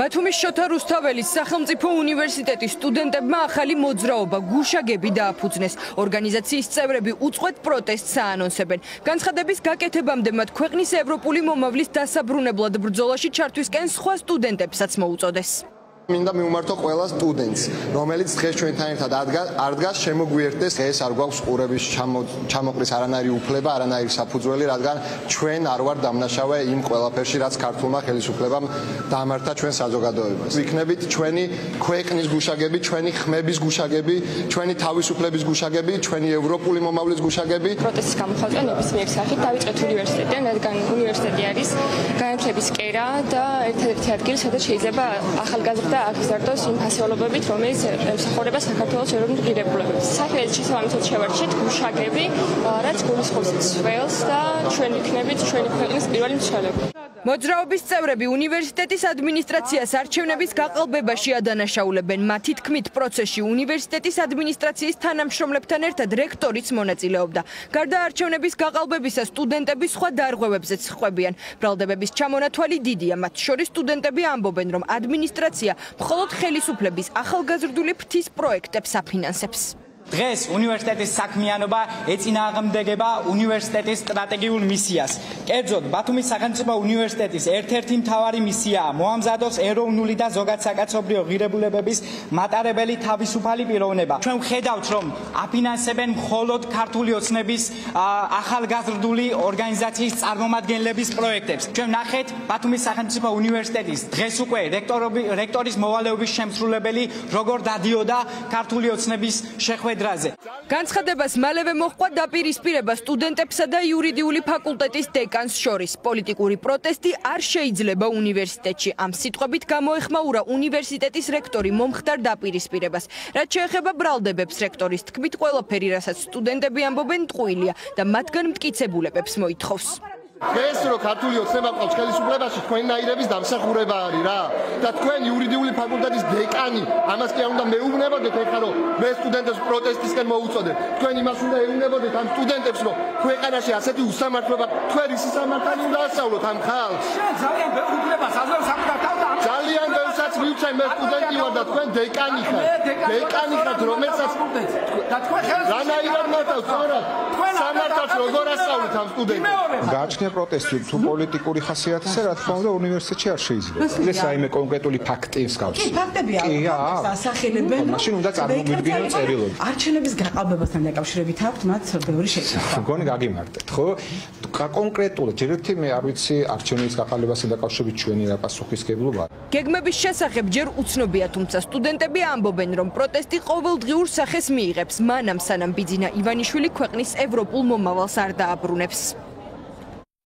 ბათუმის შოთა რუსთაველის სახელმწიფო უნივერსიტეტის სტუდენტებმა ახალი მოძრაობა გუშაგები დააფუძნეს. ორგანიზაციის წევრები უწყვეტ პროტესტს აანონსებენ. განცხადების გაკეთებამდე მათ ქვეყნის ევროპული მომავლის დასაბრუნებლად ბრძოლაში ჩართვისკენ სხვა სტუდენტებსაც მოუწოდეს. მინდა მიმართო ყველა სტუდენტს, რომელიც დღეს ჩვენთან ერთად არ დგას, შემოგვიერთდეს, ეს არ გვაქვს ყურების ჩამოყრის არანაირი უფლება, არანაირი საფუძველი, რადგან ჩვენ არ ვარ დამნაშავე იმ ყველაფერში, რაც ქართულმა ხელისუფლებამ დაამართა ჩვენ საზოგადოებას. ვიქნებით ჩვენი ქვეყნის გუშაგები, ჩვენი ხმების გუშაგები, ჩვენი თავისუფლების გუშაგები, ჩვენი ევროპული მომავლის გუშაგები. პროტესტის გამოხატვა ნებისმიერ სახით დავიწყეთ უნივერსიტეტიდან, რადგან უნივერსიტეტი არის განათლების კერა და ერთ-ერთი ადგილი, სადაც შეიძლება ახალგაზრდა აგზარდოს იმ ფასეულობებით, რომელიც ემსახურება საქართველოს ეროვნულ ღირებულებებს. სახელით შესაბამისად შევარჩიეთ გუშაგები, რაც გულისხმობს ცველს და ჩვენ ვიქნებით ჩვენი ქვეყნის პირველი მცველები. მოძრაობის წევრები უნივერსიტეტის ადმინისტრაციას არჩევნების გაყალბებაში ადანაშაულებენ. მათი თქმით, პროცესში უნივერსიტეტის ადმინისტრაციის თანამშრომლებთან ერთად რექტორიც მონაწილეობდა. გარდა არჩევნების გაყალბებისა, სტუდენტები სხვა დარღვევებზეც ხვებიან. ბრალდებების ჩამონათვალი დიდია, მათ შორის სტუდენტები ამბობენ, რომ ადმინისტრაცია მხოლოდ ხელისუფლების ახალგაზრდული ფრთის პროექტებს აფინანსებს. დღეს უნივერსიტეტის საქმიანობა ეწინააღმდეგება უნივერსიტეტის სტრატეგიულ მისიას. კერძოდ, ბათუმის სახელმწიფო უნივერსიტეტის ერთ-ერთი მთავარი მისიაა მოამზადოს ეროვნული და ზოგადსაკაცობრიო ღირებულებების მატარებელი თავისუფალი პიროვნება. ჩვენ ვხედავთ, რომ აფინანსებენ მხოლოდ ქართული ოცნების ახალგაზრდული ორგანიზაციის წარმომადგენლების პროექტებს. ჩვენ ნახეთ ბათუმის სახელმწიფო უნივერსიტეტის დღეს უკვე რექტორის მოვალეობის შემსრულებელი როგორ დადიოდა ქართული ოცნების შეხვედრა კათედრაზე. განცხადებას მალევე მოჰყვა დაპირისპირება სტუდენტებსა და იურიდიული ფაკულტეტის დეკანს შორის. პოლიტიკური პროტესტი არ შეიძლება უნივერსიტეტში. ამ სიტყვებით გამოეხმაურა უნივერსიტეტის რექტორი მომხდარ დაპირისპირებას. რაც შეეხება ბრალდებებს რექტორის თქმით, ყველაფერი, რასაც სტუდენტები ამბობენ, ტყუილია და მათგან მტკიცებულებებს მოითხოვს. ეს რო ქართული ოცნება ყავს ხელისუფლებაში თქვენნაირების დამსახურება არის რა. და თქვენ იურიდიული ფაკულტეტის დეკანი ამას კი არ უნდა მეუბნებოდეთ ეხლა რომ მე სტუდენტებს პროტესტისკენ მოუწოდებ თქვენ იმას უნდა ეუბნებოდეთ ამ სტუდენტებს რომ ქვეყანაში ასეთი უსამართლობა თქვენ ისი სამართალი უნდა ასწავლოთ ამ ხალხს. ძალიან ბევრი უფლება საზღვაო საკუთარ მივცემ მე სტუდენტი ვარ და თქვენ დეკანი ხარ დეკანი ხარ რომელსაც და თქვენ ხელს რანაირად მათავს სწორად სამართალს როგორ ასწავლეთ ამ სტუდენტებს გააჩნია პროტესტი თუ პოლიტიკური ხასიათისა, რა თქმა უნდა, უნივერსიტეტში არ შეიძლება. ეს რაიმე კონკრეტული ფაქტის გავსი. კი, ფაქტები არის. ასახელებენ. მაშინ უნდა წარმოგვიდგინო წერილობი. არჩევნების გაყალბებასთან დაკავშირებით აქვს მათ ბევრი შეკითხვა. მგონი გაგიმარტეთ, ხო? კონკრეტულად ჯერერთი მე არ ვიცი არჩევნების გაყალბებასთან დაკავშირებით ჩვენი რა პასუხისგებლობა. გეგმების შესახებ ჯერ უცნობია, თუმცა სტუდენტები ამბობენ, რომ პროტესტი ყოველდღიურ სახეს მიიღებს, მანამ სანამ ბიძინა ივანიშვილი ქვეყნის ევროპულ მომავალს არ დააბრუნებს.